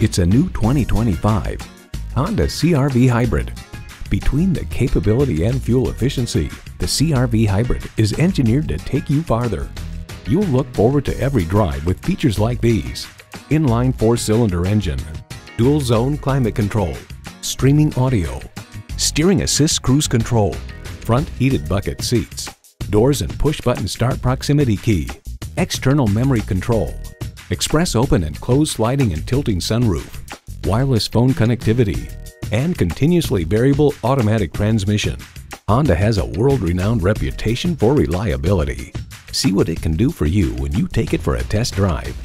It's a new 2025 Honda CRV Hybrid. Between the capability and fuel efficiency, the CRV Hybrid is engineered to take you farther. You'll look forward to every drive with features like these. Inline four-cylinder engine, dual zone climate control, streaming audio, steering assist cruise control, front heated bucket seats, doors and push button start proximity key, external memory control, express open and close sliding and tilting sunroof, wireless phone connectivity, and continuously variable automatic transmission. Honda has a world-renowned reputation for reliability. See what it can do for you when you take it for a test drive.